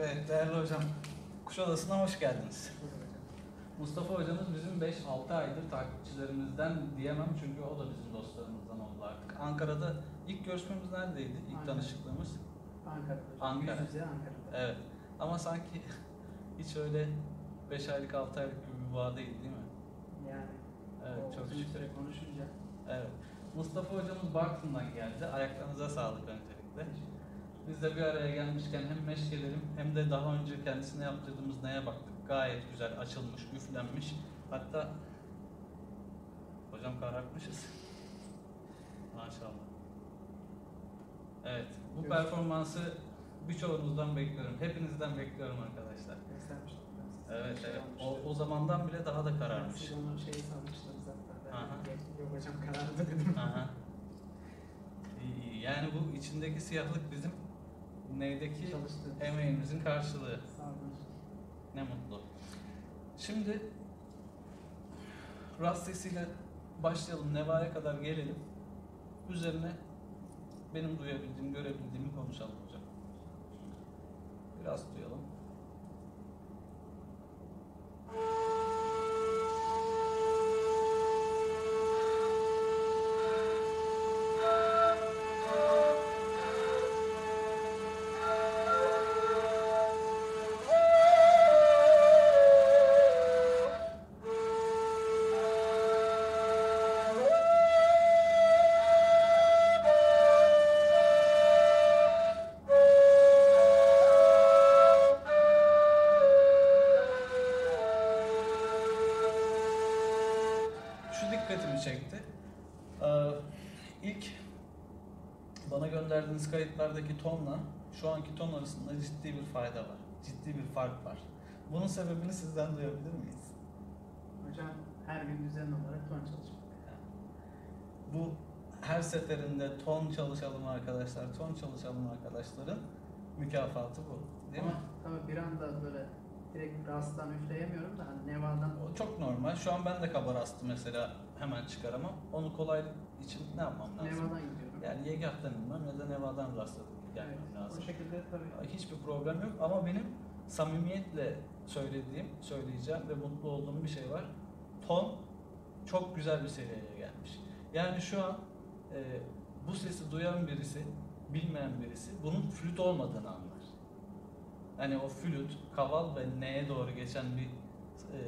Evet değerli hocam, Kuşadası'na hoş geldiniz. Mustafa hocamız bizim 5-6 aydır takipçilerimizden diyemem çünkü o da bizim dostlarımızdan oldu artık. Ankara'da ilk görüşmemiz neredeydi? İlk Ankara. tanışıklığımız? Ankara'da. Ankara. Yüz yüze Ankara'da. Evet. Ama sanki hiç öyle 5 aylık 6 aylık gibi bir bağ değil değil mi? Yani Evet o çok şükür. süre konuşunca Evet. Mustafa hocamız Bartın'dan geldi. Ayaklarınıza sağlık öncelikle. Biz de bir araya gelmişken hem meşgelerim hem de daha önce kendisine yaptırdığımız neye baktık. Gayet güzel açılmış, üflenmiş. Hatta hocam karartmışız. Maşallah. Evet, bu Görüşürüz. performansı birçoğunuzdan bekliyorum. Hepinizden bekliyorum arkadaşlar. göstermiştim ben size. Evet, Şey evet. olmuştu. O, o zamandan bile daha da kararmış. Siz şey. Aha. Ben de, yok hocam karardı dedim. Aha. Yani bu içindeki siyahlık bizim neydeki Çalıştı. emeğimizin karşılığı. Ne mutlu. Şimdi rast sesiyle başlayalım. Neva'ya kadar gelelim. Üzerine benim duyabildiğim, görebildiğimi konuşalım hocam. Biraz duyalım. Gönderdiğiniz kayıtlardaki tonla şu anki ton arasında ciddi bir fayda var. Ciddi bir fark var. Bunun sebebini sizden duyabilir miyiz? Hocam her gün düzenli olarak ton çalışmak. Bu her seferinde ton çalışalım arkadaşlar, ton çalışalım arkadaşların mükafatı bu. Değil Ama mi? tabii bir anda böyle direkt rasttan üfleyemiyorum da hani nevadan O çok normal. Şu an ben de kaba rastı mesela hemen çıkaramam. Onu kolaylık için ne yapmam lazım? nevadan gidiyorum. Yani yegahtan inmem ya da nevadan rastladım gelmem Evet, lazım. O şekilde tabii. Hiçbir problem yok ama benim samimiyetle söylediğim, söyleyeceğim ve mutlu olduğum bir şey var. Ton çok güzel bir seviyeye gelmiş. Yani şu an e, bu sesi duyan birisi, bilmeyen birisi bunun flüt olmadığını anlar. Hani o flüt, kaval ve neye doğru geçen bir e,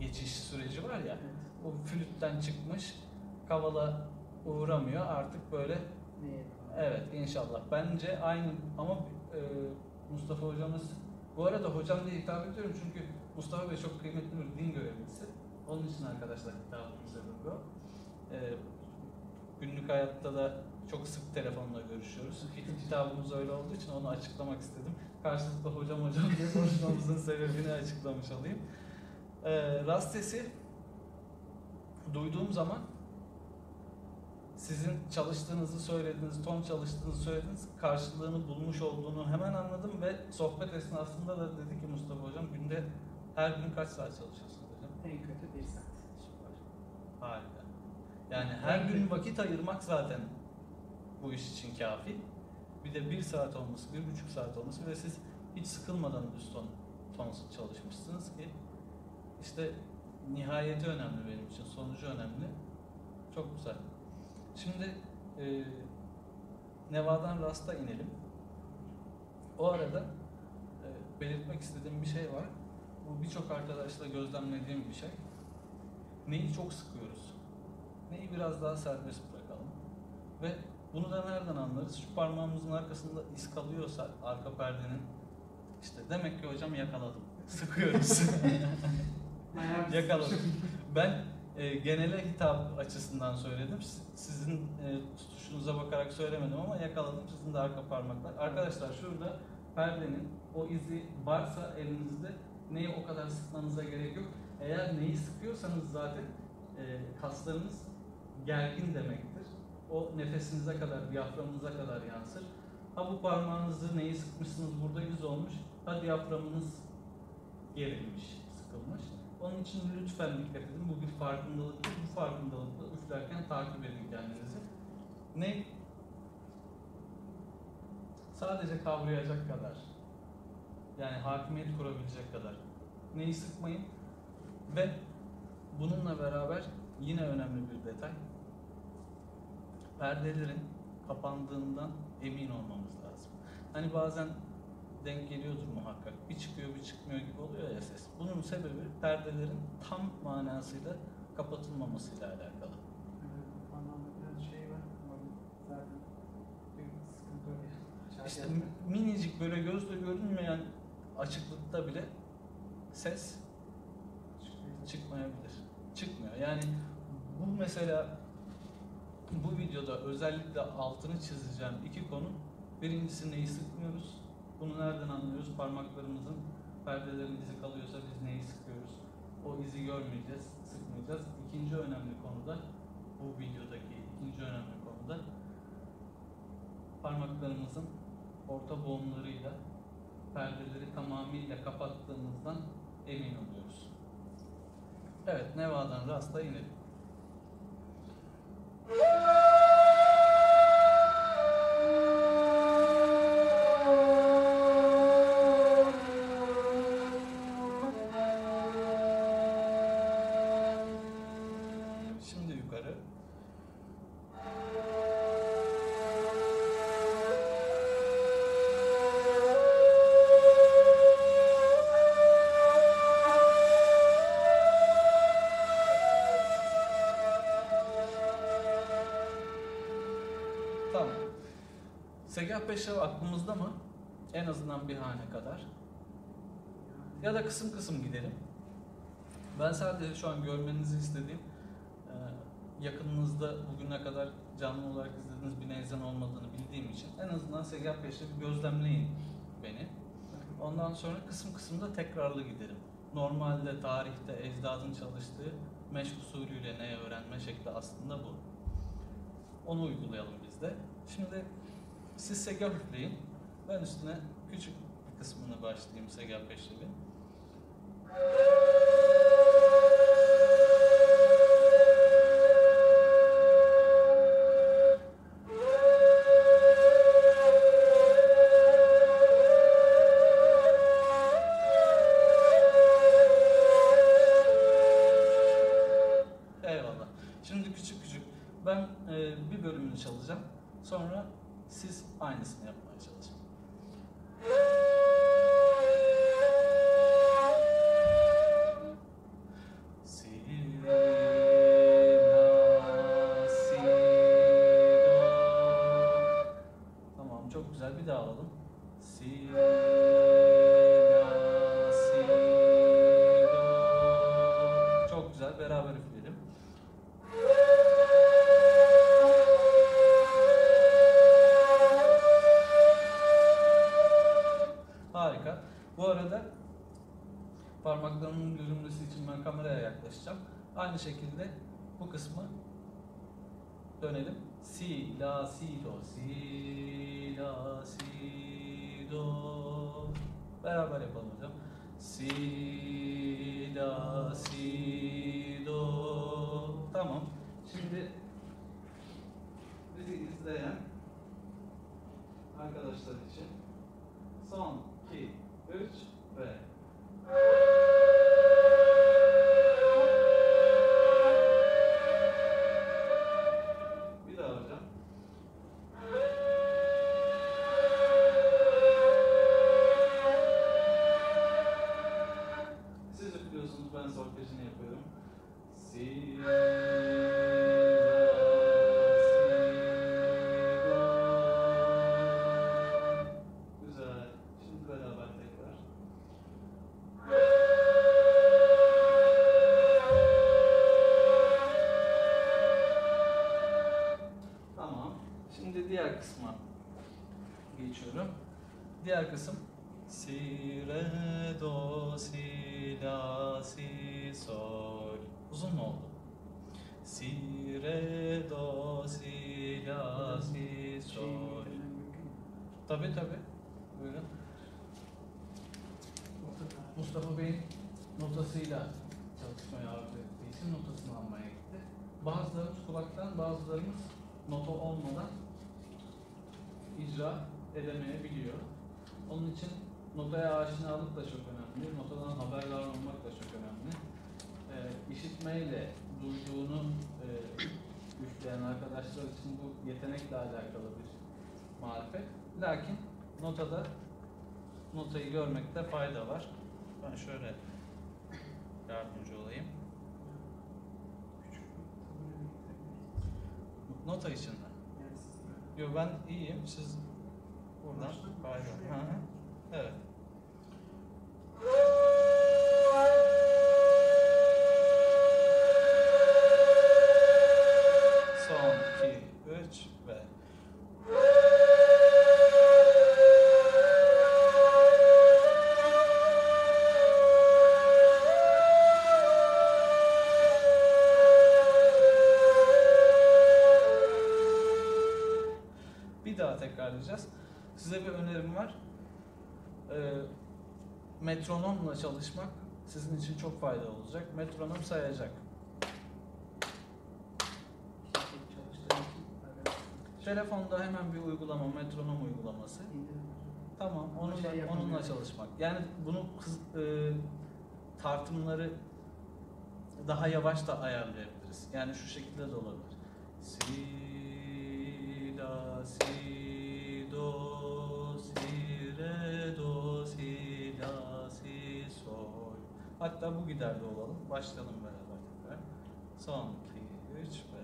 geçiş süreci var ya. Evet. O flütten çıkmış, kavala uğramıyor artık böyle? Evet inşallah. Bence aynı ama e, Mustafa hocamız bu arada hocam diye hitap ediyorum çünkü Mustafa Bey çok kıymetli bir din görevlisi. Onun için arkadaşlar hitabımın sebebi o. E, günlük hayatta da çok sık telefonla görüşüyoruz. Hitabımız öyle olduğu için onu açıklamak istedim. Karşılıklı hocam hocam diye konuşmamızın sebebini açıklamış olayım. E, rast sesi duyduğum zaman sizin çalıştığınızı söylediğiniz, ton çalıştığınızı söylediğiniz karşılığını bulmuş olduğunu hemen anladım ve sohbet esnasında da dedi ki Mustafa Hocam günde her gün kaç saat çalışıyorsunuz hocam? En kötü bir saat. Süper. Harika. Yani her gün vakit ayırmak zaten bu iş için kafi. Bir de bir saat olması, bir buçuk saat olması ve siz hiç sıkılmadan üst ton, tonsuz çalışmışsınız ki işte nihayeti önemli benim için, sonucu önemli. Çok güzel. Şimdi e, Neva'dan Rast'a inelim. O arada e, belirtmek istediğim bir şey var. Bu birçok arkadaşla gözlemlediğim bir şey. Neyi çok sıkıyoruz? Neyi biraz daha serbest bırakalım? Ve bunu da nereden anlarız? Şu parmağımızın arkasında iz kalıyorsa arka perdenin işte demek ki hocam yakaladım. Sıkıyoruz. Yakaladım. Ben e, genele hitap açısından söyledim. Si- Sizin e, tutuşunuza bakarak söylemedim ama yakaladım. Sizin de arka parmaklar. Arkadaşlar şurada perdenin o izi varsa elinizde neyi o kadar sıkmanıza gerek yok. Eğer neyi sıkıyorsanız zaten e, kaslarınız gergin demektir. O nefesinize kadar, diyaframınıza kadar yansır. Ha bu parmağınızı neyi sıkmışsınız burada yüz olmuş. Ha diyaframınız gerilmiş, sıkılmış. Onun için lütfen dikkat edin. Bu bir farkındalıktır. Bu farkındalıkla üflerken takip edin kendinizi. Ne? Sadece kavrayacak kadar Yani hakimiyet kurabilecek kadar. Neyi sıkmayın. Ve bununla beraber yine önemli bir detay. Perdelerin kapandığından emin olmamız lazım. Hani bazen denk geliyordur muhakkak. Bir çıkıyor bir çıkmıyor gibi oluyor ya ses. Bunun sebebi perdelerin tam manasıyla kapatılmamasıyla alakalı. Şey. İşte minicik böyle gözle görünmeyen açıklıkta bile ses çıkmayabilir. Çıkmıyor. Yani bu mesela bu videoda özellikle altını çizeceğim iki konu. Birincisi neyi sıkmıyoruz? Bunu nereden anlıyoruz? Parmaklarımızın perdelerin izi kalıyorsa biz neyi sıkıyoruz? O izi görmeyeceğiz, sıkmayacağız. İkinci önemli konuda bu videodaki ikinci önemli konuda parmaklarımızın orta boğumlarıyla perdeleri tamamıyla kapattığımızdan emin oluyoruz. Evet, Neva'dan Rast'a inelim. Segah Peşrev aklımızda mı? En azından bir hane kadar. Ya da kısım kısım gidelim. Ben sadece şu an görmenizi istediğim e, yakınınızda bugüne kadar canlı olarak izlediğiniz bir neyzen olmadığını bildiğim için en azından Segah Peşrev'i gözlemleyin beni. Ondan sonra kısım kısımda tekrarlı giderim. Normalde tarihte ecdadın çalıştığı meşk usulüyle ne öğrenme şekli aslında bu. Onu uygulayalım biz de. Şimdi siz segah üfleyin. Ben üstüne küçük kısmını başlayayım segah peşrevi. Siz aynısını yapmaya çalışın. Harika. Bu arada parmaklarımın görünmesi için ben kameraya yaklaşacağım. Aynı şekilde bu kısmı dönelim. Si, la, si, do, si, la, si, do. Beraber yapalım hocam. Si, la, si, do. Tamam. Şimdi bizi izleyen arkadaşlar için son 2, 3 ve diğer kısma geçiyorum. Diğer kısım si re do si la si sol. Uzun mu oldu? Si re do si la si sol. Tabii tabii. Buyurun. Mustafa Bey'in notasıyla çalışmaya arzu ettiği için notasını almaya gitti. Bazılarımız kulaktan, bazılarımız nota olmadan icra edemeyebiliyor. Onun için notaya aşinalık da çok önemli. Notadan haberdar olmak da çok önemli. Ee, işitmeyle duyduğunu e, üfleyen arkadaşlar için bu yetenekle alakalı bir marifet. Lakin notada notayı görmekte fayda var. Ben şöyle yardımcı olayım. Nota için? Yani siz böyle. Yo ben iyiyim. Siz buradan kadar. Evet. Ee, metronomla çalışmak sizin için çok faydalı olacak. Metronom sayacak. Telefonda hemen bir uygulama, metronom uygulaması. Tamam, Ama onunla, şey onunla çalışmak. Yani bunu hız, e, tartımları daha yavaş da ayarlayabiliriz. Yani şu şekilde de olabilir. Si, la, si, Hatta bu giderde olalım. Başlayalım beraber. Son, iki, üç ve...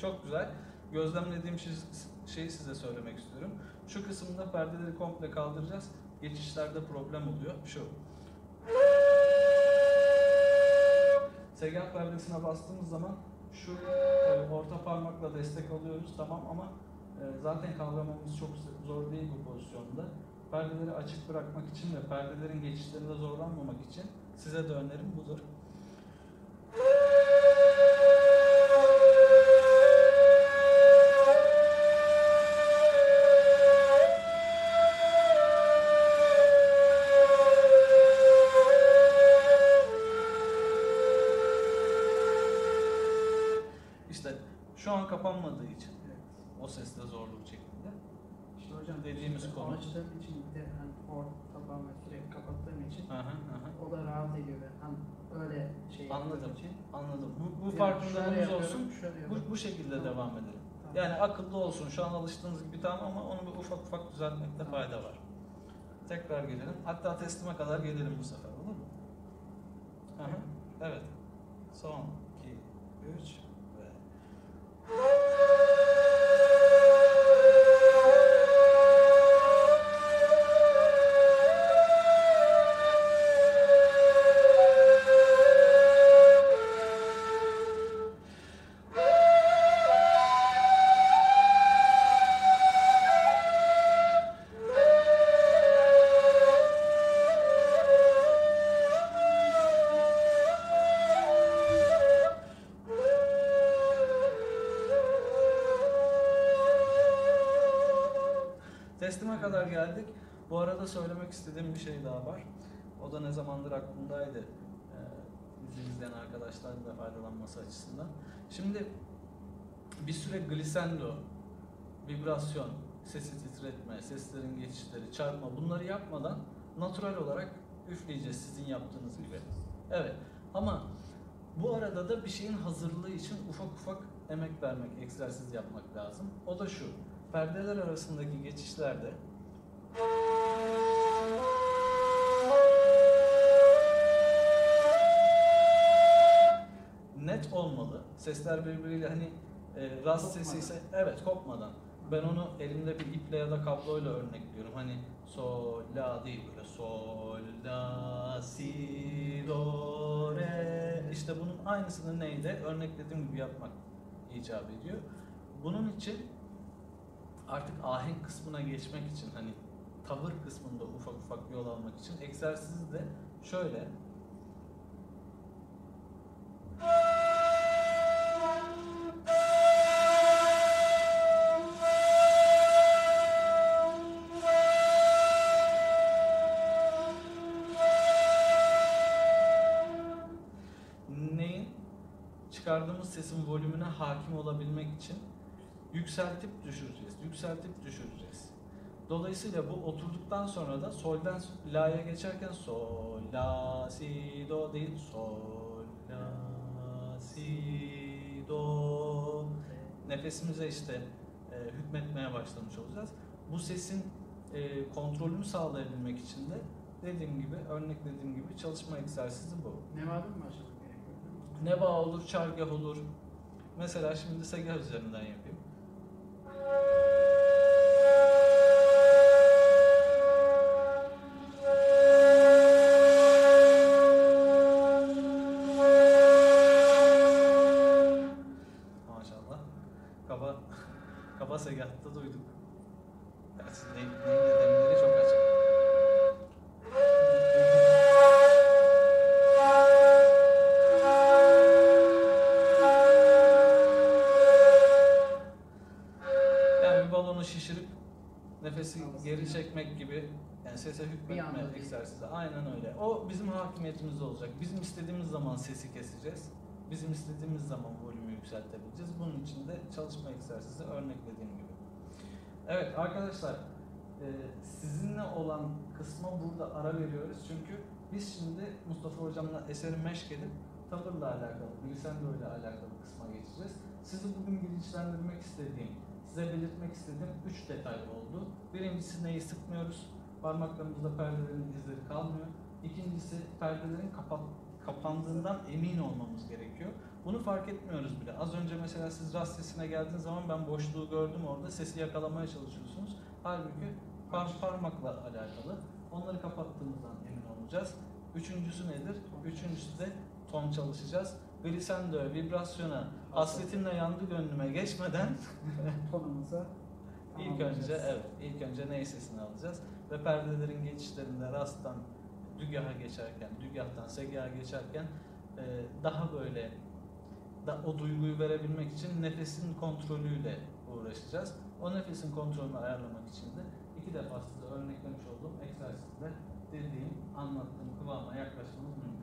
Çok güzel. Gözlemlediğim şey, şeyi size söylemek istiyorum. Şu kısımda perdeleri komple kaldıracağız. Geçişlerde problem oluyor. Şu. Segah perdesine bastığımız zaman şu e, orta parmakla destek alıyoruz tamam ama e, zaten kavramamız çok zor değil bu pozisyonda. Perdeleri açık bırakmak için ve perdelerin geçişlerinde zorlanmamak için size de önerim budur. İşte şu an kapanmadığı için o sesle zorluk çektiğinde. İşte hocam dediğimiz işte konu. Amaçlarım için de hani for taban ve sürekli kapattığım için aha, aha. o da rahat ediyor hani öyle şey anladım. Için. Anladım. Bu, bu yani farkındalığımız olsun. Bu, bu şekilde tamam. devam edelim. Tamam. Yani akıllı olsun. Şu an alıştığınız gibi tamam ama onu bir ufak ufak düzeltmekte tamam. fayda var. Tekrar gelelim. Hatta teslime kadar gelelim bu sefer olur mu? Aha. Evet. Son 2 3 Oh. kadar geldik. Bu arada söylemek istediğim bir şey daha var. O da ne zamandır aklımdaydı. Ee, bizi izleyen arkadaşların da faydalanması açısından. Şimdi bir süre glissando, vibrasyon, sesi titretme, seslerin geçişleri, çarpma bunları yapmadan natural olarak üfleyeceğiz sizin yaptığınız gibi. Evet ama bu arada da bir şeyin hazırlığı için ufak ufak emek vermek, egzersiz yapmak lazım. O da şu, perdeler arasındaki geçişlerde net olmalı. Sesler birbiriyle hani e, rast sesi ise evet kopmadan. Ben onu elimde bir iple ya da kabloyla örnekliyorum. Hani sol la değil böyle sol la si do re işte bunun aynısını neydi örneklediğim gibi yapmak icap ediyor. Bunun için artık ahenk kısmına geçmek için hani tavır kısmında ufak ufak yol almak için egzersiz de şöyle neyin çıkardığımız sesin volümüne hakim olabilmek için yükseltip düşüreceğiz, yükseltip düşüreceğiz. Dolayısıyla bu oturduktan sonra da solden la'ya geçerken sol, la, si, do değil, sol, la, si, do. Nefesimize işte e, hükmetmeye başlamış olacağız. Bu sesin e, kontrolünü sağlayabilmek için de dediğim gibi, örneklediğim gibi çalışma egzersizi bu. Nevada mı başlamak gerekiyor? Neba olur, çargah olur. Mesela şimdi segah üzerinden yapayım. Segahta duyduk. Ne, neyin nedenleri çok açık. Yani bir balonu şişirip nefesi geri çekmek gibi yani sese hükmetme egzersizi. Aynen öyle. O bizim hakimiyetimizde olacak. Bizim istediğimiz zaman sesi keseceğiz. Bizim istediğimiz zaman volümü yükseltebileceğiz. Bunun için de çalışma egzersizi örneklediğim gibi. Evet arkadaşlar e, sizinle olan kısma burada ara veriyoruz. Çünkü biz şimdi Mustafa hocamla eseri meşk edip tavırla alakalı, glissando ile alakalı kısma geçeceğiz. Sizi bugün bilinçlendirmek istediğim, size belirtmek istediğim üç detay oldu. Birincisi neyi sıkmıyoruz, parmaklarımızda perdelerin izleri kalmıyor. İkincisi perdelerin kapat, kapandığından emin olmamız gerekiyor. Bunu fark etmiyoruz bile. Az önce mesela siz rast sesine geldiğiniz zaman ben boşluğu gördüm orada, sesi yakalamaya çalışıyorsunuz. Halbuki par- parmakla alakalı. Onları kapattığımızdan emin olacağız. Üçüncüsü nedir? Üçüncüsü de ton çalışacağız. Glissando, vibrasyona, hasretinle yandı gönlüme geçmeden Tonumuza ilk önce evet, ilk önce ney sesini alacağız ve perdelerin geçişlerinde rasttan dügaha geçerken, dügahtan segaha geçerken daha böyle da, o duyguyu verebilmek için nefesin kontrolüyle uğraşacağız. O nefesin kontrolünü ayarlamak için de iki defa size örneklemiş olduğum egzersizle dediğim, anlattığım kıvama yaklaşmamız mümkün.